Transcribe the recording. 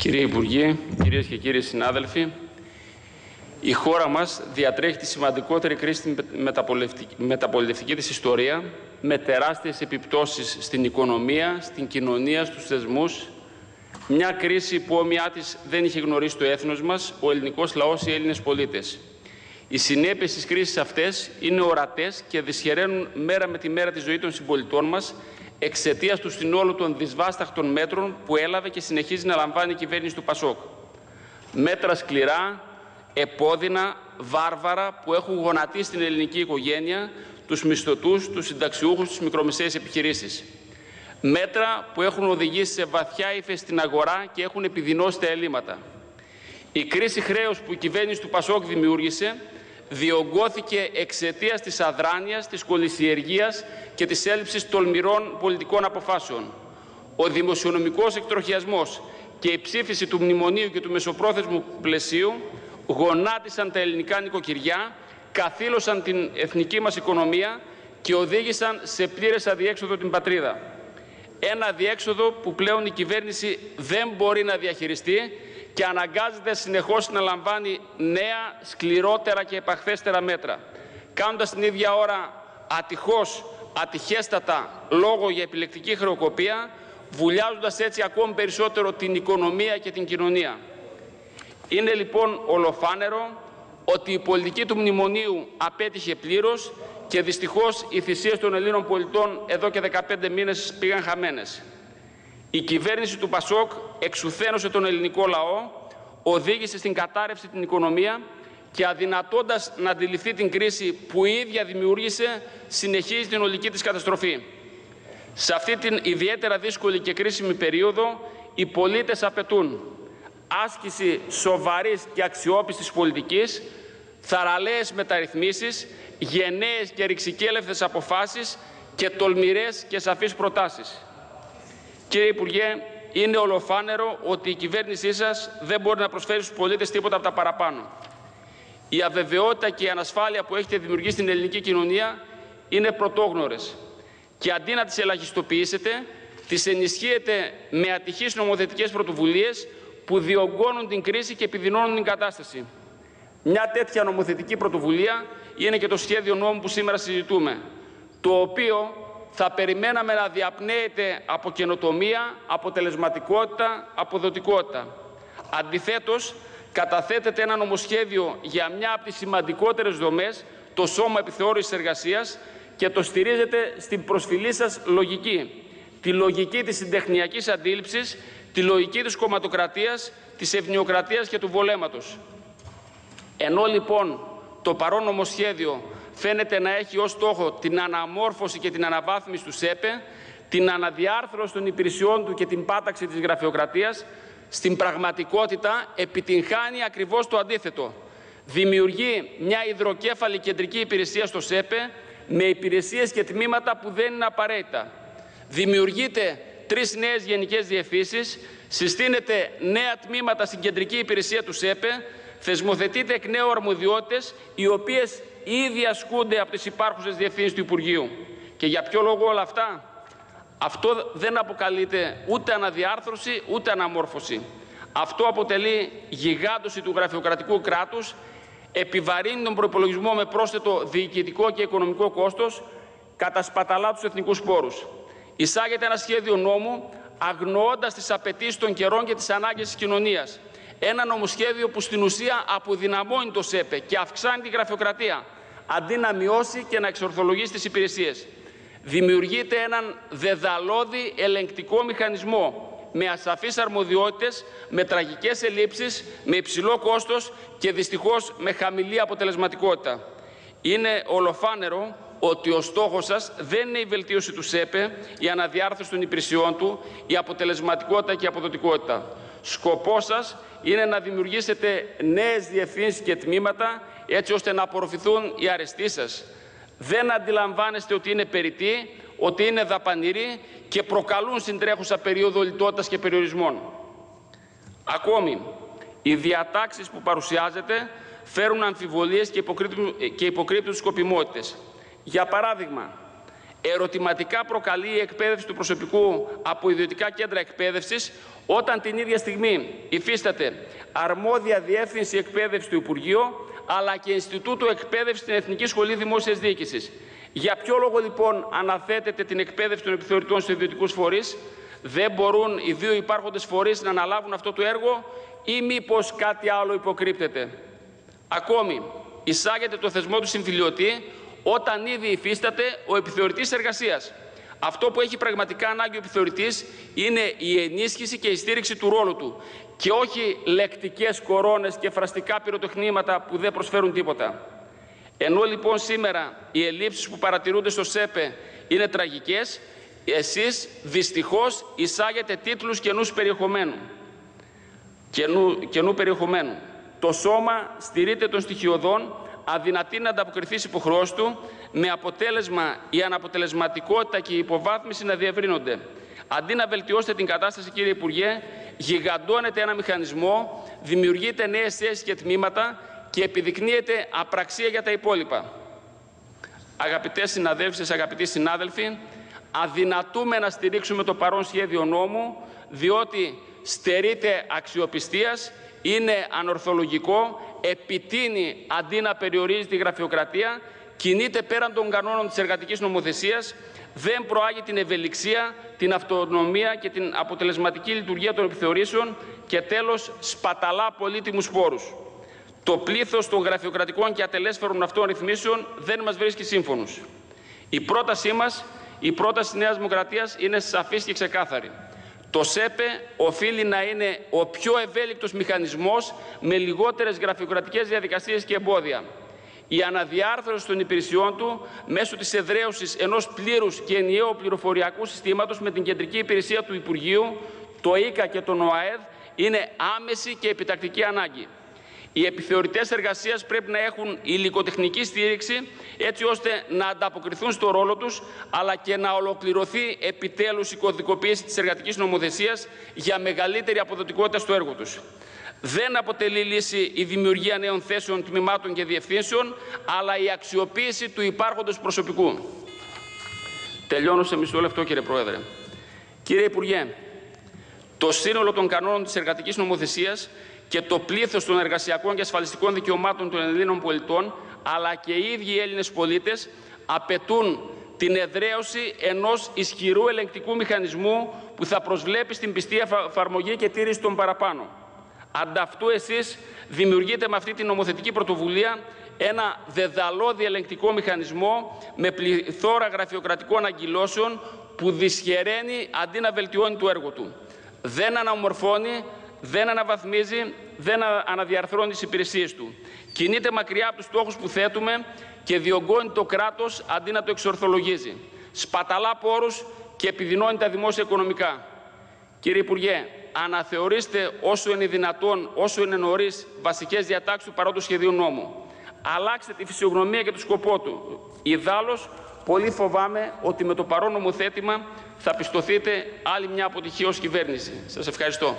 Κύριε Υπουργέ, κυρίες και κύριοι συνάδελφοι, η χώρα μας διατρέχει τη σημαντικότερη κρίση στην μεταπολιτευτική της ιστορία με τεράστιες επιπτώσεις στην οικονομία, στην κοινωνία, στους θεσμούς. Μια κρίση που όμοιά της δεν είχε γνωρίσει το έθνος μας, ο ελληνικός λαός, οι Έλληνες πολίτες. Οι συνέπειες της κρίσης αυτές είναι ορατές και δυσχεραίνουν μέρα με τη μέρα τη ζωή των συμπολιτών μας εξαιτίας του συνόλου των δυσβάσταχτων μέτρων που έλαβε και συνεχίζει να λαμβάνει η κυβέρνηση του Πασόκ. Μέτρα σκληρά, επώδυνα, βάρβαρα που έχουν γονατίσει την ελληνική οικογένεια, τους μισθωτούς, τους συνταξιούχους, τις μικρομεσαίες επιχειρήσεις. Μέτρα που έχουν οδηγήσει σε βαθιά ύφεση στην αγορά και έχουν επιδεινώσει τα ελλείμματα. Η κρίση χρέους που η κυβέρνηση του Πασόκ δημιούργησε διωγγώθηκε εξαιτίας της αδράνειας, της κολυσιεργίας και της έλλειψης τολμηρών πολιτικών αποφάσεων. Ο δημοσιονομικός εκτροχιασμός και η ψήφιση του μνημονίου και του μεσοπρόθεσμου πλαισίου γονάτισαν τα ελληνικά νοικοκυριά, καθήλωσαν την εθνική μας οικονομία και οδήγησαν σε πλήρες αδιέξοδο την πατρίδα. Ένα αδιέξοδο που πλέον η κυβέρνηση δεν μπορεί να διαχειριστεί και αναγκάζεται συνεχώς να λαμβάνει νέα, σκληρότερα και επαχθέστερα μέτρα, κάνοντας την ίδια ώρα ατυχώς, ατυχέστατα λόγο για επιλεκτική χρεοκοπία, βουλιάζοντας έτσι ακόμη περισσότερο την οικονομία και την κοινωνία. Είναι λοιπόν ολοφάνερο ότι η πολιτική του μνημονίου απέτυχε πλήρως και δυστυχώς οι θυσίες των Ελλήνων πολιτών εδώ και 15 μήνες πήγαν χαμένες. Η κυβέρνηση του Πασόκ εξουθένωσε τον ελληνικό λαό, οδήγησε στην κατάρρευση την οικονομία και αδυνατώντας να αντιληφθεί την κρίση που η ίδια δημιούργησε, συνεχίζει την ολική της καταστροφή. Σε αυτή την ιδιαίτερα δύσκολη και κρίσιμη περίοδο, οι πολίτες απαιτούν άσκηση σοβαρής και αξιόπιστης πολιτικής, θαραλέες μεταρρυθμίσεις, γενναίες και ρηξικέλευτες αποφάσεις και τολμηρές και σαφείς προτάσεις. Κύριε Υπουργέ, είναι ολοφάνερο ότι η κυβέρνησή σας δεν μπορεί να προσφέρει στους πολίτες τίποτα από τα παραπάνω. Η αβεβαιότητα και η ανασφάλεια που έχετε δημιουργήσει στην ελληνική κοινωνία είναι πρωτόγνωρες και αντί να τις ελαχιστοποιήσετε, τις ενισχύετε με ατυχείς νομοθετικές πρωτοβουλίες που διωγγώνουν την κρίση και επιδεινώνουν την κατάσταση. Μια τέτοια νομοθετική πρωτοβουλία είναι και το σχέδιο νόμου που σήμερα συζητούμε, το οποίο θα περιμέναμε να διαπνέεται από καινοτομία, αποτελεσματικότητα, αποδοτικότητα. Αντιθέτως, καταθέτεται ένα νομοσχέδιο για μια από τις σημαντικότερες δομές, το Σώμα Επιθεώρησης Εργασίας, και το στηρίζετε στην προσφυλή σας λογική. Τη λογική της συντεχνιακής αντίληψης, τη λογική της κομματοκρατίας, της ευνοιοκρατίας και του βολέματος. Ενώ λοιπόν το παρόν νομοσχέδιο φαίνεται να έχει ως στόχο την αναμόρφωση και την αναβάθμιση του ΣΕΠΕ, την αναδιάρθρωση των υπηρεσιών του και την πάταξη της γραφειοκρατίας, στην πραγματικότητα επιτυγχάνει ακριβώς το αντίθετο. Δημιουργεί μια υδροκέφαλη κεντρική υπηρεσία στο ΣΕΠΕ με υπηρεσίες και τμήματα που δεν είναι απαραίτητα. Δημιουργείται τρεις νέες γενικές διευθύνσεις, συστήνεται νέα τμήματα στην κεντρική υπηρεσία του ΣΕΠΕ, θεσμοθετείται εκ νέου αρμοδιότητες, οι οποίες ήδη ασκούνται από τις υπάρχουσες διευθύνσεις του Υπουργείου. Και για ποιο λόγο όλα αυτά; Αυτό δεν αποκαλείται ούτε αναδιάρθρωση ούτε αναμόρφωση. Αυτό αποτελεί γιγάντωση του γραφειοκρατικού κράτους, επιβαρύνει τον προπολογισμό με πρόσθετο διοικητικό και οικονομικό κόστος, κατασπαταλά τους εθνικούς πόρους. Εισάγεται ένα σχέδιο νόμου αγνοώντας τις απαιτήσεις των καιρών και τις ανάγκες της κοινωνίας ένα νομοσχέδιο που στην ουσία αποδυναμώνει το ΣΕΠΕ και αυξάνει τη γραφειοκρατία, αντί να μειώσει και να εξορθολογήσει τις υπηρεσίες. Δημιουργείται έναν δεδαλώδη ελεγκτικό μηχανισμό με ασαφείς αρμοδιότητες, με τραγικές ελλείψεις, με υψηλό κόστος και δυστυχώς με χαμηλή αποτελεσματικότητα. Είναι ολοφάνερο ότι ο στόχος σας δεν είναι η βελτίωση του ΣΕΠΕ, η αναδιάρθρωση των υπηρεσιών του, η αποτελεσματικότητα και η αποδοτικότητα. Σκοπός σας είναι να δημιουργήσετε νέες διευθύνσεις και τμήματα έτσι ώστε να απορροφηθούν οι αρεστοί σας. Δεν αντιλαμβάνεστε ότι είναι περιττοί, ότι είναι δαπανηροί και προκαλούν στην τρέχουσα περίοδο λιτότητας και περιορισμών. Ακόμη, οι διατάξεις που παρουσιάζετε φέρουν αμφιβολίες και υποκρύπτουν, και υποκρύπτουν σκοπιμότητες. Για παράδειγμα, ερωτηματικά προκαλεί η εκπαίδευση του προσωπικού από ιδιωτικά κέντρα εκπαίδευσης όταν την ίδια στιγμή υφίσταται αρμόδια διεύθυνση εκπαίδευσης του Υπουργείου αλλά και Ινστιτούτο Εκπαίδευσης στην Εθνική Σχολή Δημόσιας Διοίκησης. Για ποιο λόγο λοιπόν αναθέτεται την εκπαίδευση των επιθεωρητών σε ιδιωτικούς φορείς, δεν μπορούν οι δύο υπάρχοντες φορείς να αναλάβουν αυτό το έργο ή μήπως κάτι άλλο υποκρύπτεται; Ακόμη, εισάγεται το θεσμό του συμφιλιωτή όταν ήδη υφίσταται ο επιθεωρητής εργασίας. Αυτό που έχει πραγματικά ανάγκη ο επιθεωρητής είναι η ενίσχυση και η στήριξη του ρόλου του και όχι λεκτικές κορώνες και φραστικά πυροτεχνήματα που δεν προσφέρουν τίποτα. Ενώ λοιπόν σήμερα οι ελλείψεις που παρατηρούνται στο ΣΕΠΕ είναι τραγικές, εσείς δυστυχώς εισάγετε τίτλους καινούς περιεχομένου. Καινού, καινού περιεχομένου. Το σώμα στηρείται των στοιχειωδών, αδυνατεί να ανταποκριθεί στις υποχρεώσεις του, με αποτέλεσμα η αναποτελεσματικότητα και η υποβάθμιση να διευρύνονται. Αντί να βελτιώσετε την κατάσταση, κύριε Υπουργέ, γιγαντώνετε ένα μηχανισμό, δημιουργείτε νέες θέσεις και τμήματα και επιδεικνύεται απραξία για τα υπόλοιπα. Αγαπητές συναδέλφοι, αγαπητοί συνάδελφοι, αδυνατούμε να στηρίξουμε το παρόν σχέδιο νόμου, διότι στερείται αξιοπιστίας, είναι ανορθολογικό, επιτείνει αντί να περιορίζει τη γραφειοκρατία, κινείται πέραν των κανόνων της εργατικής νομοθεσίας, δεν προάγει την ευελιξία, την αυτονομία και την αποτελεσματική λειτουργία των επιθεωρήσεων και τέλος σπαταλά πολύτιμους πόρους. Το πλήθος των γραφειοκρατικών και ατελέσφαιρων αυτών ρυθμίσεων δεν μας βρίσκει σύμφωνους. Η πρότασή μας, η πρόταση της Νέας Δημοκρατίας είναι σαφής και ξεκάθαρη. Το ΣΕΠΕ οφείλει να είναι ο πιο ευέλικτος μηχανισμός με λιγότερες γραφειοκρατικές διαδικασίες και εμπόδια. Η αναδιάρθρωση των υπηρεσιών του μέσω της εδραίωσης ενός πλήρους και ενιαίου πληροφοριακού συστήματος με την κεντρική υπηρεσία του Υπουργείου, το ΙΚΑ και τον ΟΑΕΔ είναι άμεση και επιτακτική ανάγκη. Οι επιθεωρητές εργασίας πρέπει να έχουν υλικοτεχνική στήριξη έτσι ώστε να ανταποκριθούν στο ρόλο τους αλλά και να ολοκληρωθεί επιτέλους η κωδικοποίηση της εργατικής νομοθεσίας για μεγαλύτερη αποδοτικότητα στο έργο τους. Δεν αποτελεί λύση η δημιουργία νέων θέσεων, τμήματων και διευθύνσεων, αλλά η αξιοποίηση του υπάρχοντος προσωπικού. Τελειώνω σε μισό λεπτό, κύριε Πρόεδρε. Κύριε Υπουργέ, το σύνολο των κανόνων της εργατικής νομοθεσίας και το πλήθος των εργασιακών και ασφαλιστικών δικαιωμάτων των Ελλήνων πολιτών, αλλά και οι ίδιοι οι Έλληνες πολίτες, απαιτούν την εδραίωση ενός ισχυρού ελεγκτικού μηχανισμού που θα προσβλέπει στην πιστή εφαρμογή και τήρηση των παραπάνω. Ανταυτού εσείς δημιουργείτε με αυτή την νομοθετική πρωτοβουλία ένα δεδαλώδη ελεγκτικό μηχανισμό με πληθώρα γραφειοκρατικών αγκυλώσεων που δυσχεραίνει αντί να βελτιώνει το έργο του. Δεν αναμορφώνει, δεν αναβαθμίζει, δεν αναδιαρθρώνει τις υπηρεσίες του. Κινείται μακριά από τους στόχους που θέτουμε και διωγγώνει το κράτος αντί να το εξορθολογίζει. Σπαταλά πόρους και επιδεινώνει τα δημόσια οικονομικά. Κύριε Υπουργέ, αναθεωρήστε όσο είναι δυνατόν, όσο είναι νωρίς, βασικές διατάξεις του παρόντος σχεδίου νόμου. Αλλάξτε τη φυσιογνωμία και το σκοπό του. Ιδάλλως, πολύ φοβάμαι ότι με το παρόν νομοθέτημα θα πιστωθείτε άλλη μια αποτυχία ως κυβέρνηση. Σας ευχαριστώ.